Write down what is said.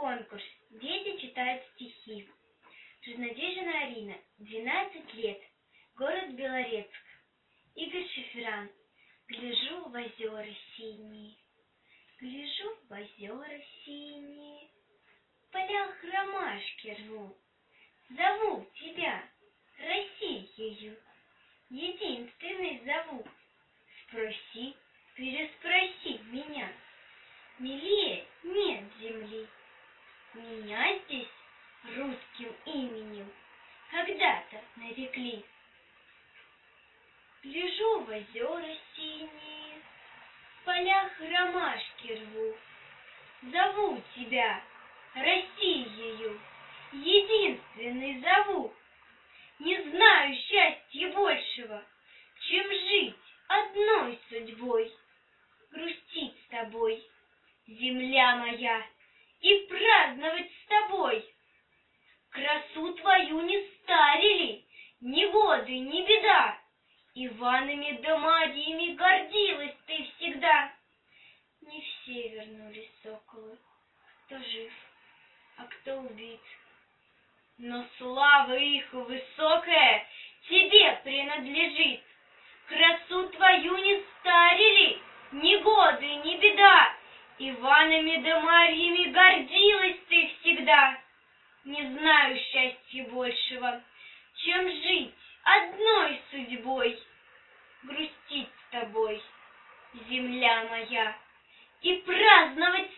конкурс. Дети читают стихи. Жирнодежина Арина, 12 лет, город Белорецк. Игорь Шеферан. Гляжу в озера синие, Гляжу в озера синие, В полях ромашки рву. Зову тебя, Россиею, Единственный зову. Спроси, переспроси русским именем Когда-то нарекли. Гляжу в озера синие, В полях ромашки рву. Зову тебя, Россиею, Единственный зову. Не знаю счастья большего, Чем жить одной судьбой, Грустить с тобой, земля моя, И праздновать с тобой. Красу твою не старили Ни годы, ни беда, Иванами да Марьями гордилась ты всегда. Не все вернулись соколы, Кто жив, а кто убит. Но слава их высокая Тебе принадлежит. Красу твою не старили Ни годы, ни беда, Иванами да Марьями гордилась ты всегда. Не знаю счастья большего, Чем жить одной судьбой, Грустить с тобой, земля моя, И праздновать